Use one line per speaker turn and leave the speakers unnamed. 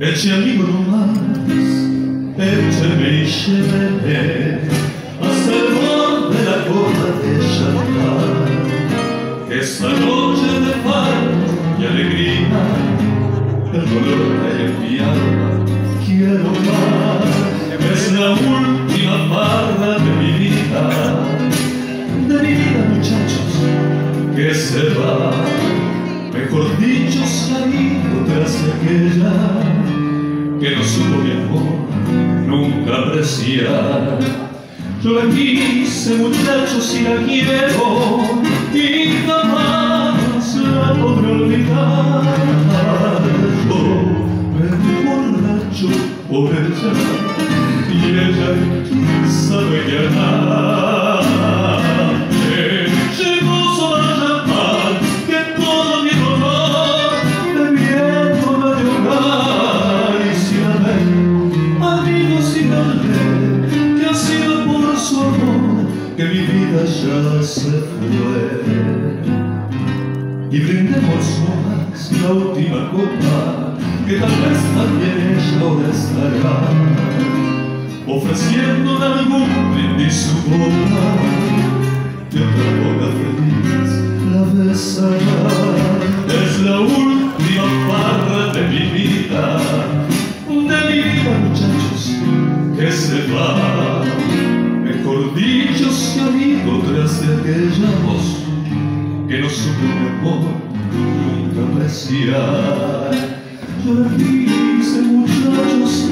Eche amigo nomás, écheme y lléveme hasta el borde de la cola de champán. Esta noche de paz y alegría, el dolor que hay en mi alma, quiero más. Es la última barra de mi vida, de mi vida muchachos, que se va. Mejor dicho, se ha ido tras aquella que no supo mi amor nunca apreciar. Yo la quise, muchachos, y la quiero, y jamás la podré olvidar. Ya se fue. Y brindemos nomás la última copa que tal vez también ella ahora estará ofreciendo algún brindis su boca y otra boca feliz la besará. Es la última barra de mi vida, de mi vida, muchachos, que se va. Aquella voz que no supo mi amor nunca apreciar. Yo la quise, muchachos,